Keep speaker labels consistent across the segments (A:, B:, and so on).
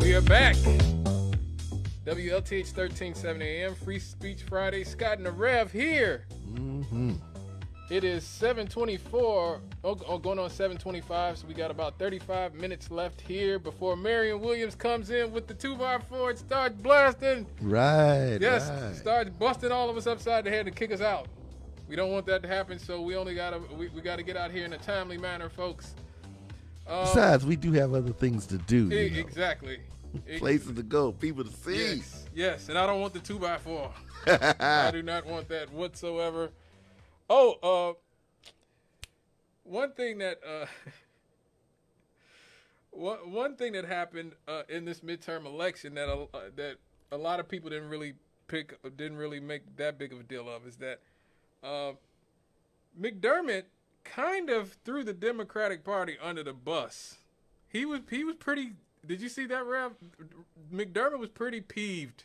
A: We are back. WLTH 1370 AM, Free Speech Friday. Scott and the Rev here.
B: Mm-hmm.
A: It is 724, oh, oh, going on 725, so we got about 35 minutes left here before Marion Williams comes in with the 2x4 and starts blasting.
B: Right.
A: Yes,
B: right.
A: starts busting all of us upside the head to kick us out. We don't want that to happen, so we only gotta we, we gotta get out here in a timely manner, folks. Um,
B: Besides, we do have other things to do.
A: exactly.
B: Places to go, people to see.
A: Yes, yes, and I don't want the two by four. I do not want that whatsoever. Oh, uh, one thing that uh, one one thing that happened uh, in this midterm election that a, uh, that a lot of people didn't really pick, didn't really make that big of a deal of is that uh, McDermott kind of threw the Democratic Party under the bus. He was he was pretty. Did you see that, Rev? McDermott was pretty peeved.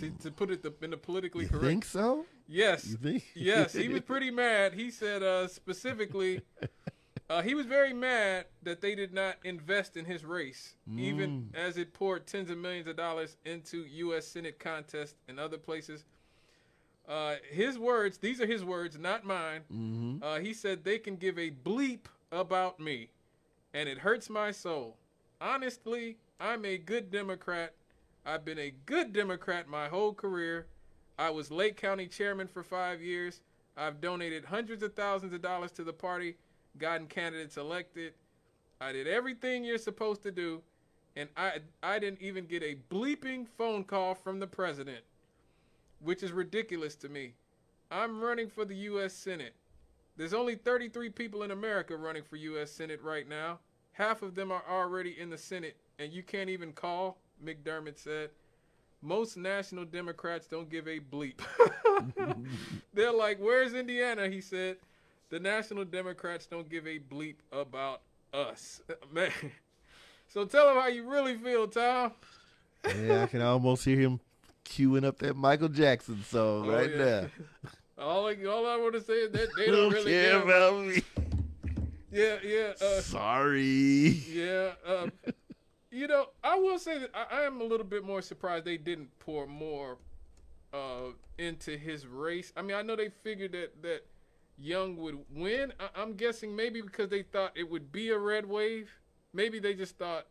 A: To, to put it the, in the politically
B: you
A: correct.
B: think so?
A: Yes.
B: You think?
A: yes, he was pretty mad. He said uh, specifically, uh, he was very mad that they did not invest in his race, even as it poured tens of millions of dollars into U.S. Senate contests and other places. Uh, his words, these are his words, not mine.
B: Mm-hmm.
A: Uh, he said they can give a bleep about me, and it hurts my soul. Honestly, I'm a good Democrat. I've been a good Democrat my whole career. I was Lake County chairman for five years. I've donated hundreds of thousands of dollars to the party, gotten candidates elected. I did everything you're supposed to do, and I I didn't even get a bleeping phone call from the president, which is ridiculous to me. I'm running for the U.S. Senate. There's only 33 people in America running for U.S. Senate right now. Half of them are already in the Senate, and you can't even call, McDermott said. Most national Democrats don't give a bleep. They're like, Where's Indiana? He said. The national Democrats don't give a bleep about us. Man. So tell them how you really feel, Tom.
B: yeah, I can almost hear him queuing up that Michael Jackson song
A: Oh,
B: right
A: yeah.
B: now.
A: All I, all I want to say is that they
B: Don't
A: don't really
B: care
A: care.
B: about me.
A: Yeah, yeah. Uh,
B: Sorry.
A: Yeah, um, you know, I will say that I, I am a little bit more surprised they didn't pour more uh, into his race. I mean, I know they figured that that Young would win. I, I'm guessing maybe because they thought it would be a red wave. Maybe they just thought,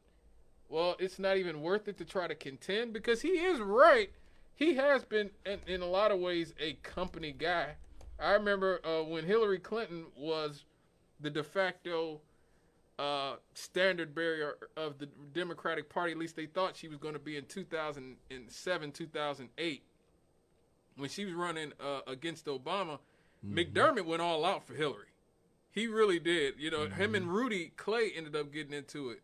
A: well, it's not even worth it to try to contend because he is right. He has been, in, in a lot of ways, a company guy. I remember uh, when Hillary Clinton was the de facto uh, standard bearer of the Democratic Party. At least they thought she was going to be in 2007, 2008, when she was running uh, against Obama. McDermott went all out for Hillary. He really did. You know, him and Rudy Clay ended up getting into it.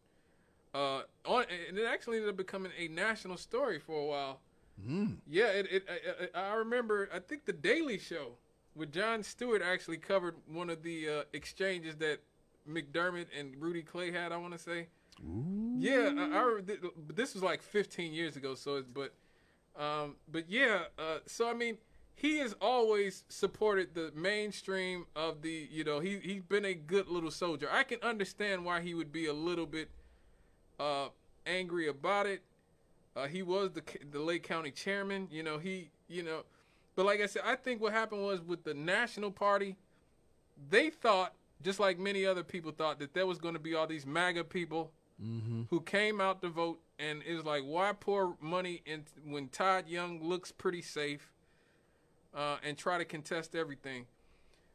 A: Uh, on, and it actually ended up becoming a national story for a while.
B: Mm.
A: Yeah, it, it, I, remember. I think the Daily Show with Jon Stewart actually covered one of the uh, exchanges that McDermott and Rudy Clay had. I want to say. Yeah, I, I but this was like 15 years ago. So, it's, but, um, but yeah. Uh, so I mean, he has always supported the mainstream of the. You know, he he's been a good little soldier. I can understand why he would be a little bit uh, angry about it. Uh, he was the the Lake County chairman. You know, he you know, but like I said, I think what happened was with the National Party, they thought just like many other people thought that there was going to be all these MAGA people who came out to vote, and it was like, why pour money in when Todd Young looks pretty safe, uh, and try to contest everything.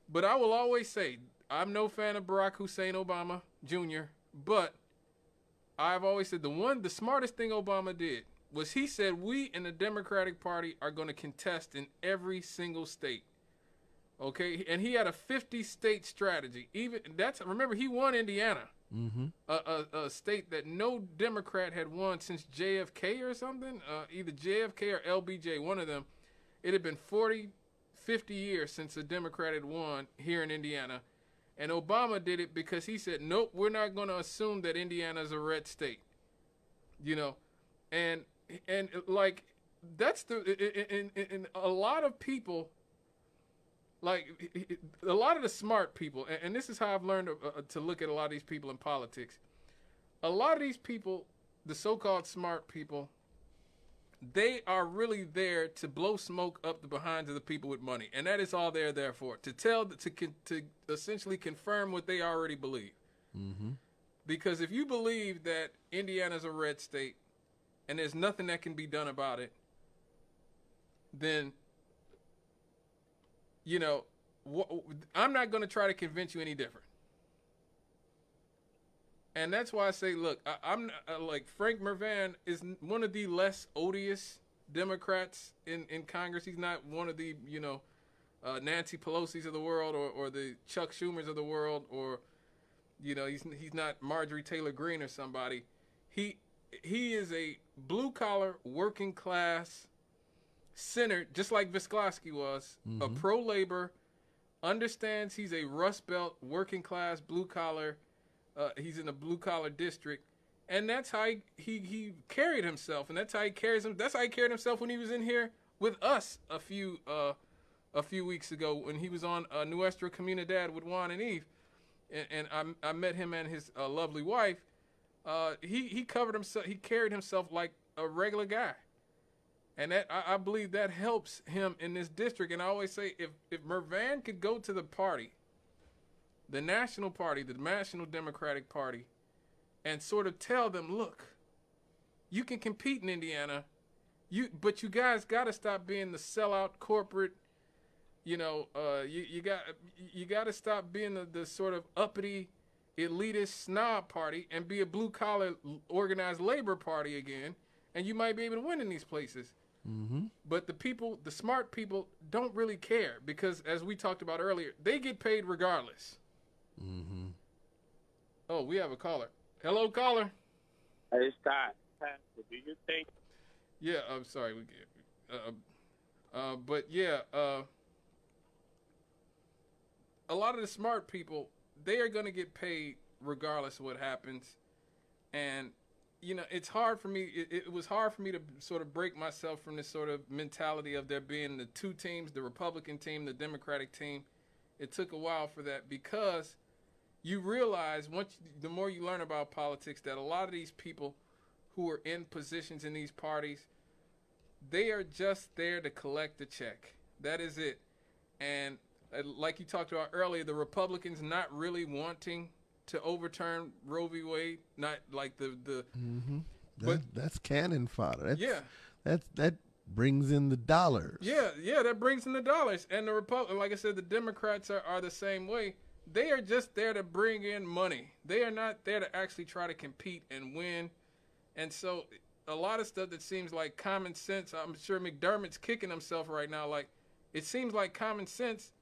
A: But I will always say, I'm no fan of Barack Hussein Obama Jr., but I've always said the one, the smartest thing Obama did was he said we in the Democratic Party are going to contest in every single state. Okay, and he had a 50 state strategy. Even that's remember he won Indiana,
B: Mm-hmm.
A: a, a, a state that no Democrat had won since JFK or something. Uh, either JFK or LBJ, one of them. It had been 40, 50 years since a Democrat had won here in Indiana. And Obama did it because he said, nope, we're not going to assume that Indiana is a red state. You know, and and like that's the and, and, and a lot of people like a lot of the smart people and, this is how i've learned uh, to look at a lot of these people in politics a lot of these people the so-called smart people, they are really there to blow smoke up the behinds of the people with money, and that is all they're there for to tell to to essentially confirm what they already believe.
B: Mm-hmm.
A: Because if you believe that Indiana's a red state and there's nothing that can be done about it, then you know wh- I'm not going to try to convince you any different. And that's why I say, look, I, am uh, like Frank Mrvan is one of the less odious Democrats in, in Congress. He's not one of the, you know, uh, Nancy Pelosi's of the world or, or the Chuck Schumer's of the world or, you know, he's he's not Marjorie Taylor Greene or somebody. He he is a blue collar working class center, just like Visclosky was, mm-hmm. a pro labor, understands he's a Rust Belt working class blue collar uh, he's in a blue collar district, and that's how he, he, he carried himself, and that's how he carries him. That's how he carried himself when he was in here with us a few uh, a few weeks ago when he was on uh, Nuestra Comunidad with Juan and Eve, and, and I, I met him and his uh, lovely wife. Uh, he he covered himself. He carried himself like a regular guy, and that I, I believe that helps him in this district. And I always say, if if Mrvan could go to the party the National Party, the National Democratic Party, and sort of tell them, look, you can compete in Indiana, you but you guys got to stop being the sellout corporate. You know, uh, you you got you got to stop being the, the sort of uppity, elitist snob party and be a blue collar organized labor party again, and you might be able to win in these places.
B: Mm-hmm.
A: But the people, the smart people, don't really care because, as we talked about earlier, they get paid regardless.
B: Mm-hmm.
A: Oh, we have a caller. Hello, caller.
C: Hey, Scott. Pastor, do you think?
A: Yeah, I'm sorry. We get, uh, uh, but yeah, uh, a lot of the smart people they are going to get paid regardless of what happens, and you know it's hard for me. It, it was hard for me to sort of break myself from this sort of mentality of there being the two teams, the Republican team, the Democratic team. It took a while for that because you realize once the more you learn about politics that a lot of these people who are in positions in these parties they are just there to collect the check. That is it. And uh, like you talked about earlier the republicans not really wanting to overturn roe v. Wade not like the the
B: mm-hmm. that, but that's cannon fodder. That's,
A: yeah.
B: that's that brings in the dollars.
A: Yeah yeah that brings in the dollars. And the republic like i said the democrats are, are the same way they are just there to bring in money. They are not there to actually try to compete and win. And so a lot of stuff that seems like common sense, I'm sure McDermott's kicking himself right now. Like it seems like common sense.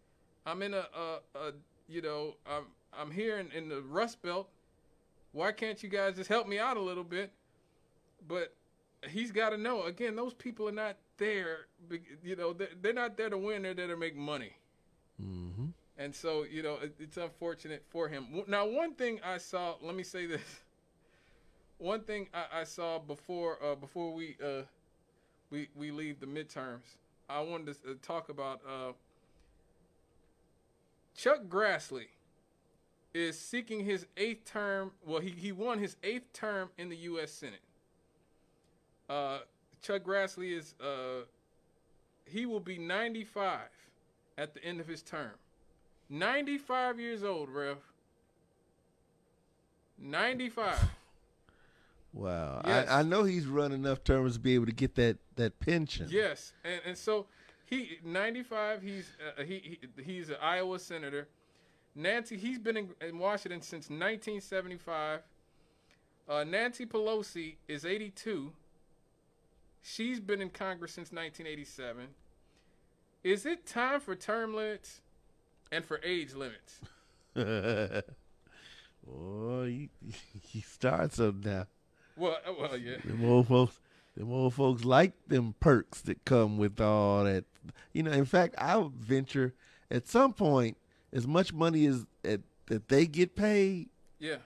A: I'm in a, a, a you know, I'm, I'm here in, in the Rust Belt. Why can't you guys just help me out a little bit? But he's got to know again, those people are not there. You know, they're, not there to win. They're there to make money.
B: Mm-hmm.
A: And so, you know, it, it's unfortunate for him. Now, one thing I saw, let me say this. One thing I, I saw before uh, before we uh, we we leave the midterms, I wanted to uh, talk about uh, Chuck Grassley is seeking his eighth term. Well, he, he won his eighth term in the U.S. Senate. Uh, Chuck Grassley is uh, he will be 95 at the end of his term. 95 years old, Rev. 95.
B: Wow. Yes. I, I know he's run enough terms to be able to get that, that pension.
A: Yes. And, and so he 95, he's uh, he, he he's an Iowa senator. Nancy, he's been in, in Washington since 1975. Uh, Nancy Pelosi is 82. She's been in Congress since 1987. Is it time for term limits? And for age limits.
B: Boy, you, you start something now.
A: Well, uh, well, yeah.
B: The more folks, the more folks like them perks that come with all that. You know, in fact, I would venture at some point, as much money as at, that they get paid.
A: Yeah.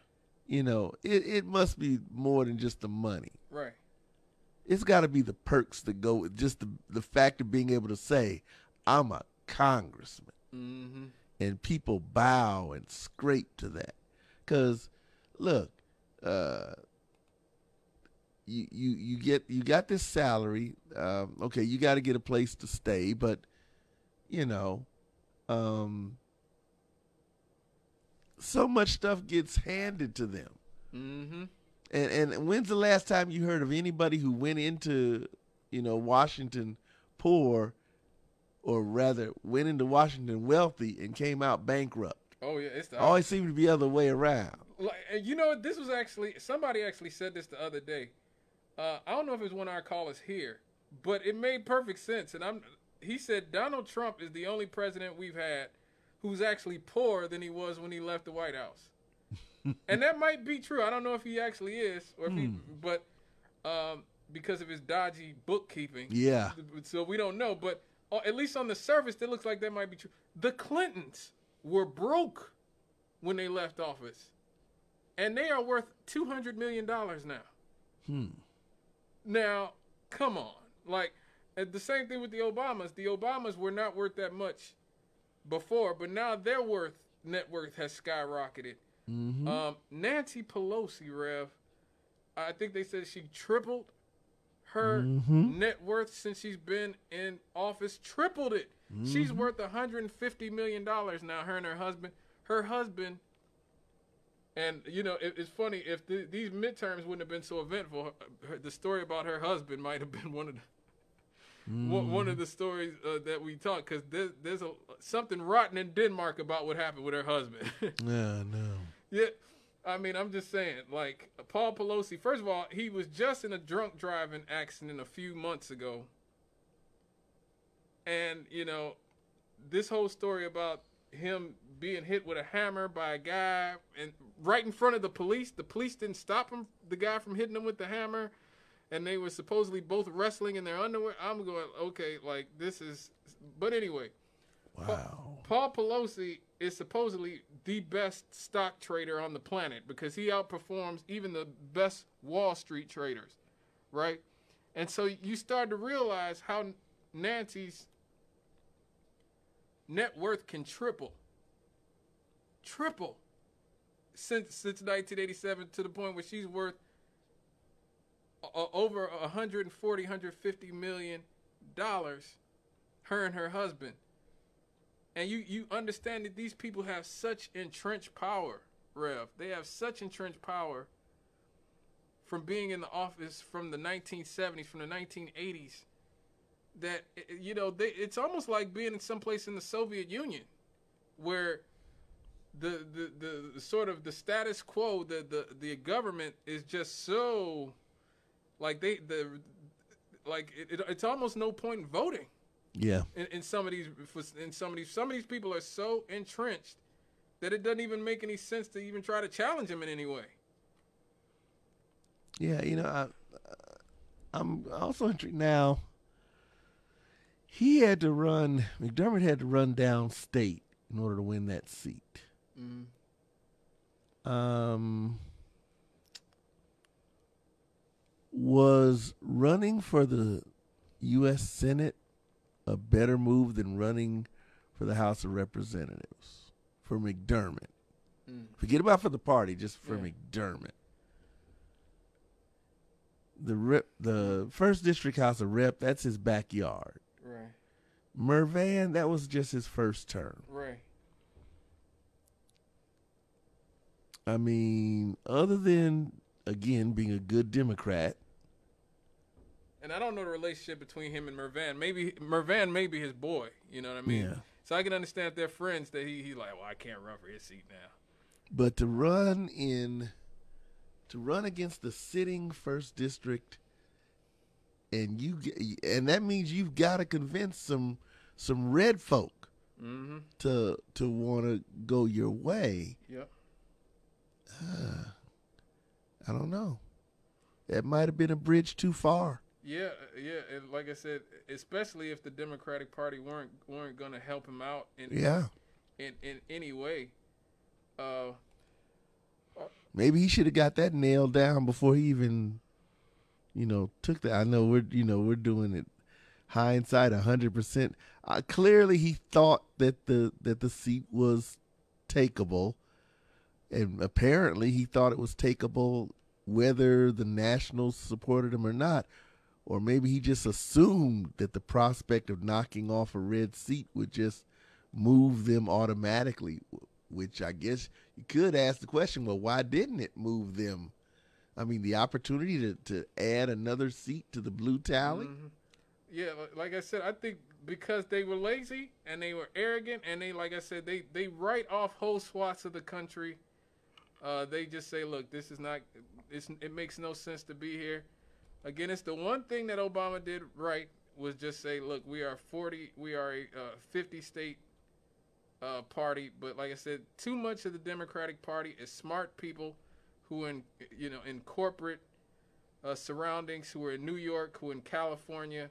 B: You know, it it must be more than just the money.
A: Right.
B: It's got to be the perks that go with just the the fact of being able to say, "I'm a congressman."
A: Mm-hmm.
B: And people bow and scrape to that. Because, look, uh, you you you get you got this salary. Um, okay, you got to get a place to stay, but you know, um, so much stuff gets handed to them.
A: Mm-hmm.
B: And and when's the last time you heard of anybody who went into, you know, Washington poor, or rather went into Washington wealthy and came out bankrupt?
A: Oh yeah, it's the
B: Always seemed to be the other way around.
A: like, you know this was actually somebody actually said this the other day. Uh, I don't know if it was one of our callers here, but it made perfect sense. And I'm he said Donald Trump is the only president we've had who's actually poorer than he was when he left the White House. and that might be true. I don't know if he actually is, or if he, but um, because of his dodgy bookkeeping.
B: Yeah.
A: So we don't know, but uh, at least on the surface, it looks like that might be true. The Clintons were broke when they left office, and they are worth two hundred million dollars now.
B: Hmm.
A: Now, come on, like the same thing with the Obamas. The Obamas were not worth that much before, but now their worth net worth has skyrocketed.
B: Mm-hmm.
A: Um, Nancy Pelosi, Rev, I think they said she tripled her
B: Mhm.
A: net worth since she's been in office. Tripled it. She's worth 150 million dollars now. Her and her husband. Her husband. And you know, it, it's funny if the, these midterms wouldn't have been so eventful. Her, the story about her husband might have been one of the one, one of the stories uh, that we talked because there's, there's a something rotten in Denmark about what happened with her husband.
B: Yeah, no.
A: Yeah, I mean, I'm just saying, like Paul Pelosi. First of all, he was just in a drunk driving accident a few months ago, and you know, this whole story about him being hit with a hammer by a guy and right in front of the police. The police didn't stop him, the guy from hitting him with the hammer, and they were supposedly both wrestling in their underwear. I'm going, okay, like this is. But anyway,
B: Wow.
A: Paul Pelosi is supposedly the best stock trader on the planet because he outperforms even the best Wall Street traders, right? And so you start to realize how Nancy's net worth can triple. Triple since since 1987 to the point where she's worth over 140 150 million dollars her and her husband and you you understand that these people have such entrenched power, Rev. They have such entrenched power from being in the office from the 1970s, from the 1980s, that i- i- you know they, it's almost like being in some place in the Soviet Union, where the, the the the sort of the status quo, the the the government is just so like they the like it, it, it's almost no point in voting
B: Yeah.
A: in, in some of these in some of these some of these people are so entrenched that it doesn't even make any sense to even try to challenge them in any way.
B: Yeah, you know, I, I'm also intrigued now. He had to run. McDermott had to run downstate in order to win that seat. Um, was running for the U.S. Senate a better move than running for the House of Representatives for McDermott? Mm. Forget about for the party, just for
A: Yeah.
B: McDermott. The rep, the first district House of Rep, that's his backyard.
A: Right,
B: Mrvan, that was just his first term.
A: right.
B: I mean, other than again being a good Democrat,
A: And I don't know the relationship between him and Mrvan. Maybe Mrvan may be his boy. You know what I mean?
B: Yeah.
A: So I can understand if they're friends that he he like, well, I can't run for his seat now.
B: but to run in, to run against the sitting first district, and you and that means you've got to convince some some red folk
A: Mm-hmm.
B: to to want to go your way.
A: Yep.
B: I don't know. That might have been a bridge too far.
A: Yeah, uh, yeah, and like I said, especially if the Democratic Party weren't weren't going to help him out in
B: Yeah.
A: in, in any way. Uh,
B: Maybe he should have got that nailed down before he even, you know, took that. I know we're, you know, we're doing it hindsight a hundred percent. Uh, Clearly, he thought that the that the seat was takeable, and apparently, he thought it was takeable whether the Nationals supported him or not, or maybe he just assumed that the prospect of knocking off a red seat would just move them automatically. Which I guess you could ask the question: Well, why didn't it move them? I mean, the opportunity to, to add another seat to the blue tally.
A: Mhm. Yeah, like I said, I think because they were lazy and they were arrogant and they, like I said, they they write off whole swaths of the country. Uh, they just say, look, this is not. It's, it makes no sense to be here. Again, it's the one thing that Obama did right was just say, look, we are 40, we are a uh, 50 state uh, party, but like I said, too much of the Democratic Party is smart people who in you know in corporate uh, surroundings, who are in New York, who are in California,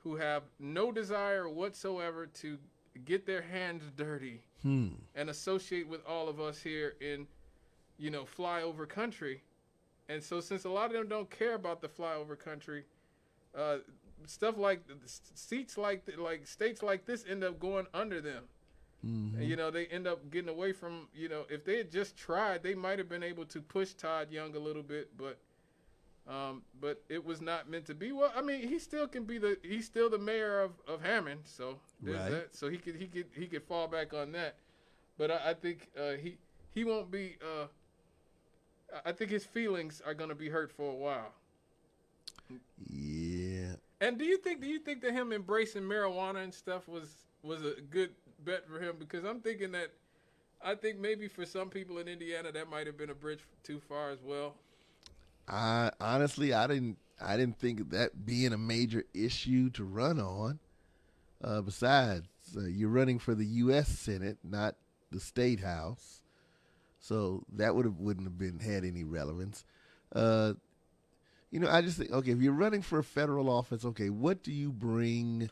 A: who have no desire whatsoever to get their hands dirty
B: Hmm.
A: and associate with all of us here in, you know, flyover country. And so, since a lot of them don't care about the flyover country, uh, stuff like seats like like states like this end up going under them.
B: Mhm.
A: And, you know, they end up getting away from, you know, if they had just tried, they might have been able to push Todd Young a little bit, but um, but it was not meant to be. Well, I mean, he still can be the he's still the mayor of, of Hammond, so there's
B: Right.
A: that. So he could he could he could fall back on that. But I, I think uh, he he won't be uh, I- think his feelings are gonna be hurt for a while.
B: Yeah.
A: And do you think do you think that him embracing marijuana and stuff was was a good bet for him? Because I'm thinking that I think maybe for some people in Indiana that might have been a bridge too far as well.
B: I honestly, I didn't, I didn't think that being a major issue to run on. Uh, besides, uh, you're running for the U.S. Senate, not the state house, so that would have wouldn't have been had any relevance. Uh, you know, I just think, okay, if you're running for a federal office, okay, what do you bring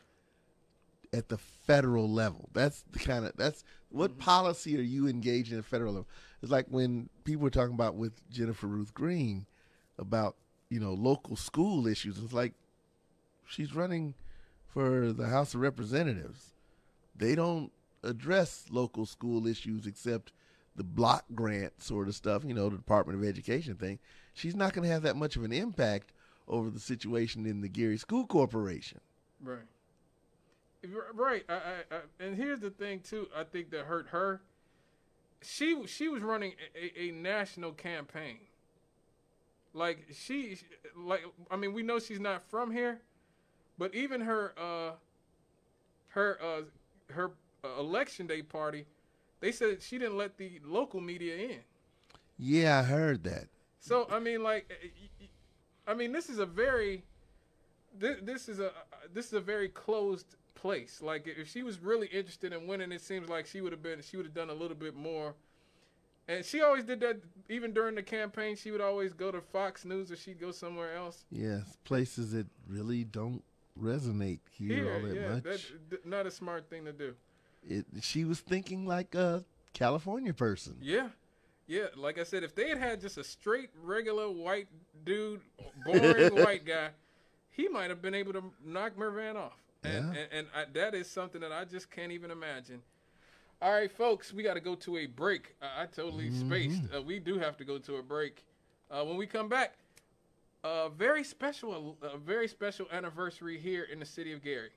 B: at the federal level? That's the kind of that's what policy are you engaged in at federal level? It's like when people were talking about with Jennifer Ruth Green about you know local school issues. It's like she's running for the House of Representatives. They don't address local school issues except the block grant sort of stuff, you know, the Department of Education thing. She's not going to have that much of an impact over the situation in the Gary School Corporation.
A: Right. Right. I, I, I, and here's the thing too. I think that hurt her. She she was running a, a, a national campaign. Like she, like I mean, we know she's not from here, but even her uh, her uh, her uh, election day party, they said she didn't let the local media in.
B: Yeah, I heard that.
A: So I mean, like, eh, y- I mean, this is a very, this, this is a this is a very closed place. Like, if she was really interested in winning, it seems like she would have been she would have done a little bit more. And she always did that. Even during the campaign, she would always go to Fox News or she'd go somewhere else.
B: Yes, places that really don't resonate here,
A: Here,
B: all that
A: yeah,
B: much.
A: that's not a smart thing to do.
B: It, she was thinking like a California person.
A: Yeah. Yeah, like I said, if they had had just a straight, regular white dude, boring white guy, he might have been able to knock Mrvan off. And,
B: Yeah.
A: and, and I, that is something that I just can't even imagine. All right, folks, we got to go to a break. I, I totally spaced. Uh, we do have to go to a break. Uh, when we come back, a very special, a very special anniversary here in the city of Gary.